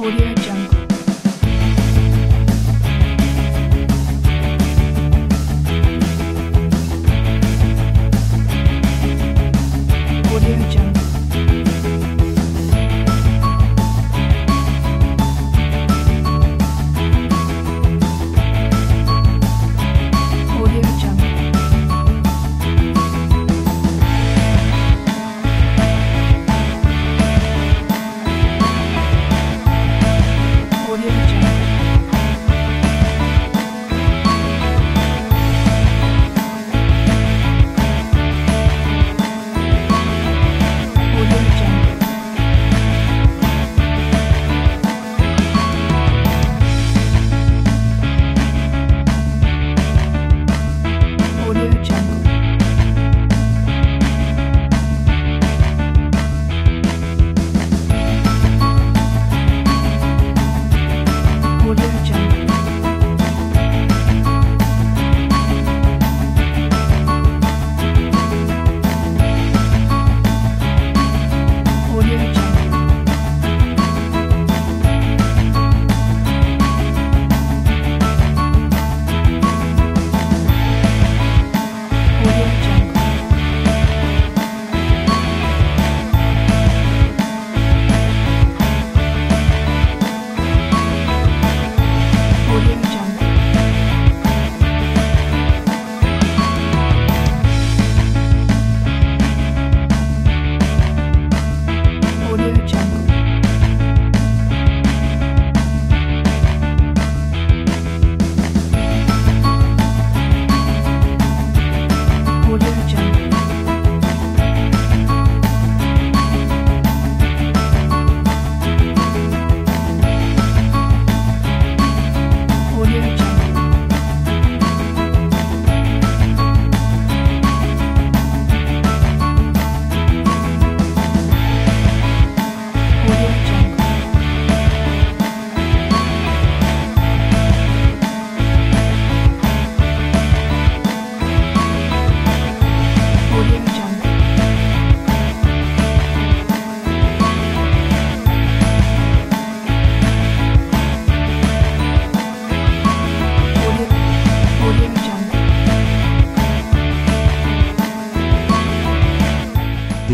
Audio Jungle.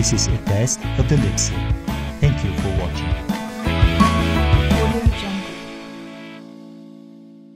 This is a test of the Lipsy. Thank you.